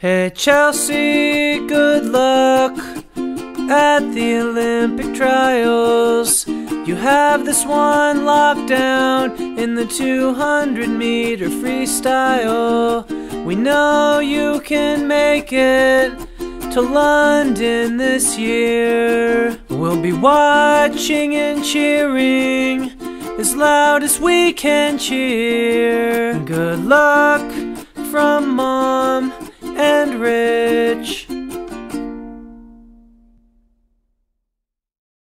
Hey Chelsea, good luck at the Olympic trials. You have this one locked down in the 200 meter freestyle. We know you can make it to London this year. We'll be watching and cheering as loud as we can cheer. Good luck much.